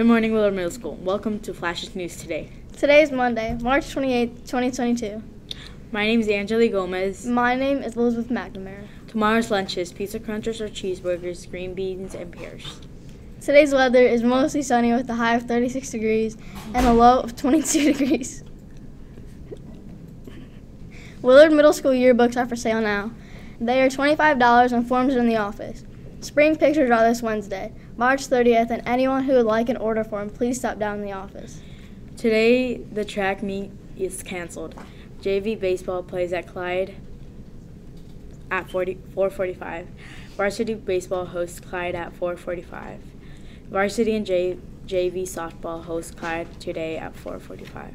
Good morning, Willard Middle School. Welcome to Flashes News today. Today is Monday, March 28, 2022. My name is Angeli Gomez. My name is Elizabeth McNamara. Tomorrow's lunches pizza crunchers or cheeseburgers, green beans, and pears. Today's weather is mostly sunny with a high of 36 degrees and a low of 22 degrees. Willard Middle School yearbooks are for sale now. They are $25 and forms are in the office. Spring pictures are this Wednesday, March 30th, and anyone who would like an order form, please stop down in the office. Today, the track meet is canceled. JV baseball plays at Clyde at 40, 4:45. Varsity baseball hosts Clyde at 4:45. Varsity and J, JV softball hosts Clyde today at 4:45.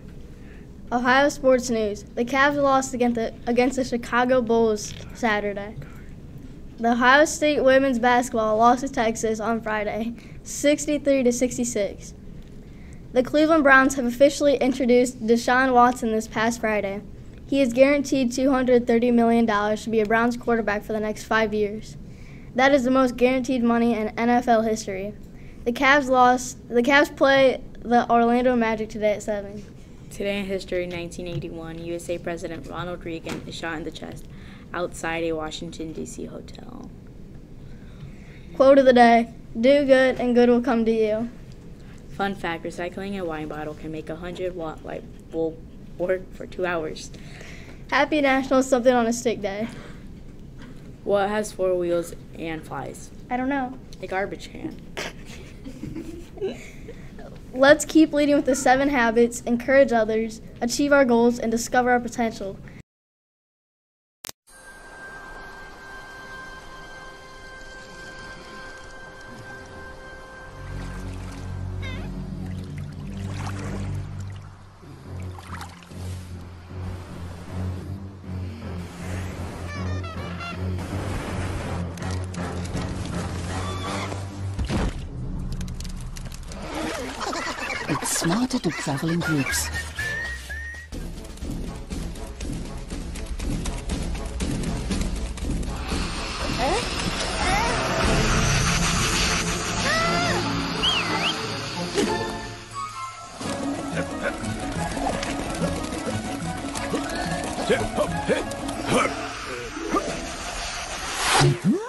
Ohio sports news. The Cavs lost against the, against the Chicago Bulls Saturday. The Ohio State women's basketball lost to Texas on Friday, 63 to 66. The Cleveland Browns have officially introduced Deshaun Watson this past Friday. He is guaranteed $230 million to be a Browns quarterback for the next five years. That is the most guaranteed money in NFL history. The Cavs lost. The Cavs play the Orlando Magic today at seven. Today in history, 1981, USA President Ronald Reagan is shot in the chest outside a Washington, D.C. hotel. Quote of the day Do good, and good will come to you. Fun fact recycling a wine bottle can make a 100 watt light bulb work for two hours. Happy National Something on a Stick Day. What has four wheels and flies? I don't know. A garbage can. Let's keep leading with the seven habits, encourage others, achieve our goals, and discover our potential. It's smarter to travel in groups. Mm-hmm.